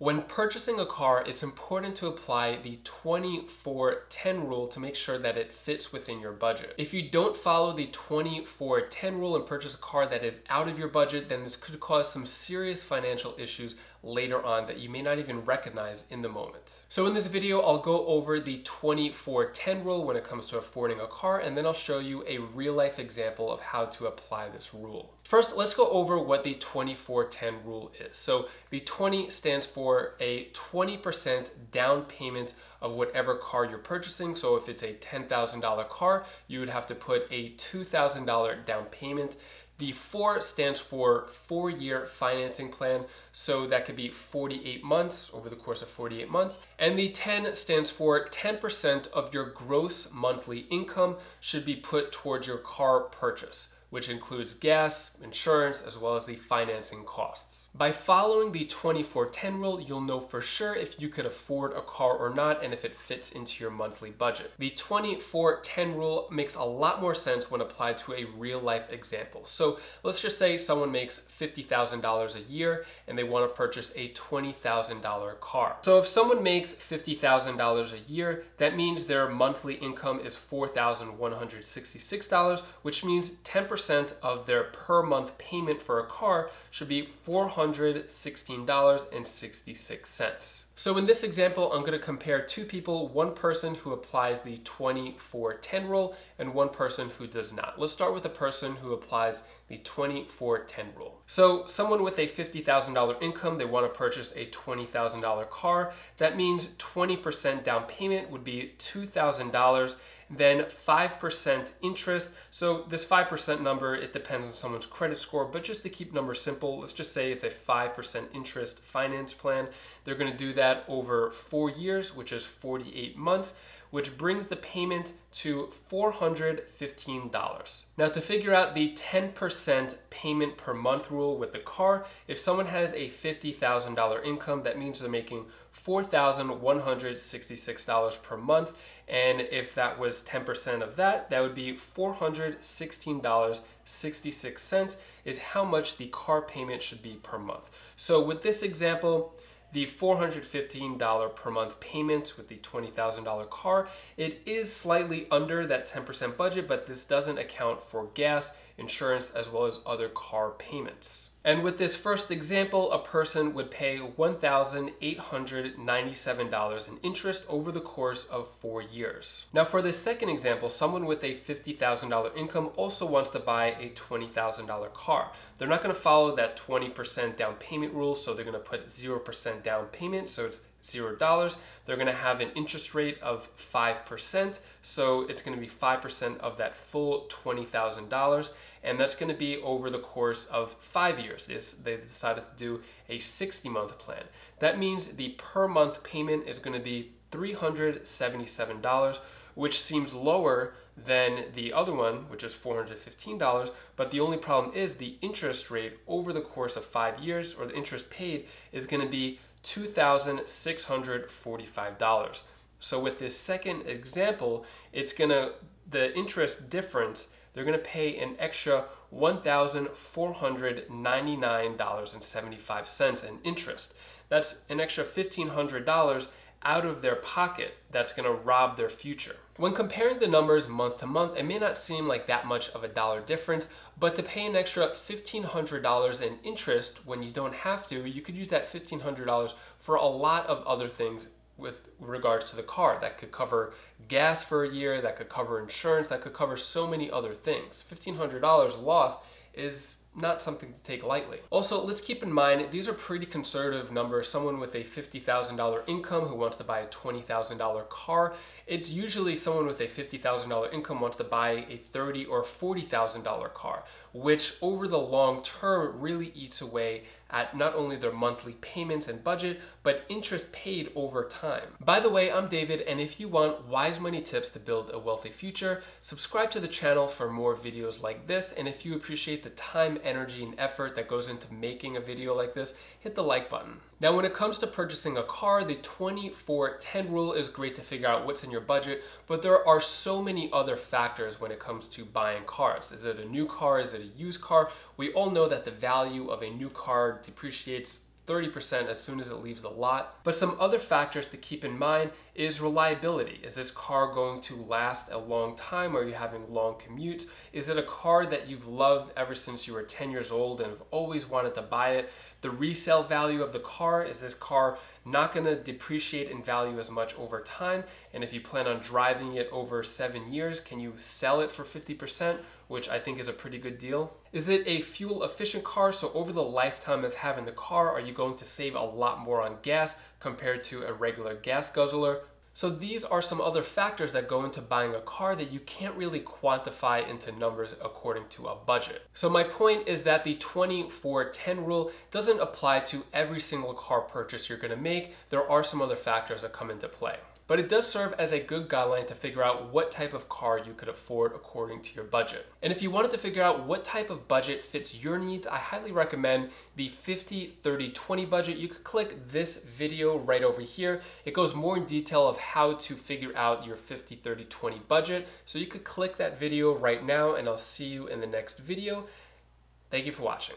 When purchasing a car, it's important to apply the 24-10 rule to make sure that it fits within your budget. If you don't follow the 24-10 rule and purchase a car that is out of your budget, then this could cause some serious financial issues later on that you may not even recognize in the moment. So in this video, I'll go over the 24-10 rule when it comes to affording a car, and then I'll show you a real life example of how to apply this rule. First, let's go over what the 24-10 rule is. So the 20 stands for a 20% down payment of whatever car you're purchasing. So if it's a $10,000 car, you would have to put a $2,000 down payment. The four stands for four year financing plan. So that could be 48 months over the course of 48 months. And the 10 stands for 10% of your gross monthly income should be put towards your car purchase which includes gas, insurance, as well as the financing costs. By following the 24-10 rule, you'll know for sure if you could afford a car or not and if it fits into your monthly budget. The 24-10 rule makes a lot more sense when applied to a real life example. So let's just say someone makes $50,000 a year and they want to purchase a $20,000 car. So if someone makes $50,000 a year, that means their monthly income is $4,166, which means 10% percent of their per month payment for a car should be $416.66. So in this example, I'm going to compare two people, one person who applies the 24-10 rule and one person who does not. Let's start with the person who applies the 24-10 rule. So someone with a $50,000 income, they want to purchase a $20,000 car. That means 20% down payment would be $2,000 then 5% interest. So this 5% number, it depends on someone's credit score, but just to keep numbers simple, let's just say it's a 5% interest finance plan. They're gonna do that over four years, which is 48 months which brings the payment to $415. Now to figure out the 10% payment per month rule with the car, if someone has a $50,000 income, that means they're making $4,166 per month. And if that was 10% of that, that would be $416.66 is how much the car payment should be per month. So with this example, the $415 per month payment with the $20,000 car, it is slightly under that 10% budget, but this doesn't account for gas, insurance, as well as other car payments. And with this first example, a person would pay $1,897 in interest over the course of four years. Now for the second example, someone with a $50,000 income also wants to buy a $20,000 car. They're not gonna follow that 20% down payment rule, so they're gonna put 0% down payment, so it's zero dollars. They're gonna have an interest rate of 5%, so it's gonna be 5% of that full $20,000, and that's gonna be over the course of five years. They decided to do a 60 month plan. That means the per month payment is gonna be $377, which seems lower than the other one, which is $415. But the only problem is the interest rate over the course of five years, or the interest paid, is going to be $2,645. So with this second example, it's gonna, the interest difference, they're gonna pay an extra $1,499.75 in interest. That's an extra $1,500 out of their pocket that's to rob their future. When comparing the numbers month to month, it may not seem like that much of a dollar difference, but to pay an extra $1,500 in interest when you don't have to, you could use that $1,500 for a lot of other things with regards to the car. That could cover gas for a year, that could cover insurance, that could cover so many other things. $1,500 lost is not something to take lightly. Also, let's keep in mind, these are pretty conservative numbers. Someone with a $50,000 income who wants to buy a $20,000 car, it's usually someone with a $50,000 income wants to buy a $30 or $40,000 car, which over the long term really eats away at not only their monthly payments and budget, but interest paid over time. By the way, I'm David, and if you want wise money tips to build a wealthy future, subscribe to the channel for more videos like this. And if you appreciate the energy, and effort that goes into making a video like this, hit the like button. Now, when it comes to purchasing a car, the 24-10 rule is great to figure out what's in your budget, but there are so many other factors when it comes to buying cars. Is it a new car? Is it a used car? We all know that the value of a new car depreciates 30% as soon as it leaves the lot. But some other factors to keep in mind is reliability. Is this car going to last a long time? Are you having long commutes? Is it a car that you've loved ever since you were 10 years old and have always wanted to buy it? The resale value of the car, is this car not going to depreciate in value as much over time? And if you plan on driving it over seven years, can you sell it for 50%, which I think is a pretty good deal? Is it a fuel efficient car? So over the lifetime of having the car, are you going to save a lot more on gas compared to a regular gas guzzler? So these are some other factors that go into buying a car that you can't really quantify into numbers according to a budget. So my point is that the 24-10 rule doesn't apply to every single car purchase you're gonna make. There are some other factors that come into play but it does serve as a good guideline to figure out what type of car you could afford according to your budget. And if you wanted to figure out what type of budget fits your needs, I highly recommend the 50, 30, 20 budget. You could click this video right over here. It goes more in detail of how to figure out your 50, 30, 20 budget. So you could click that video right now and I'll see you in the next video. Thank you for watching.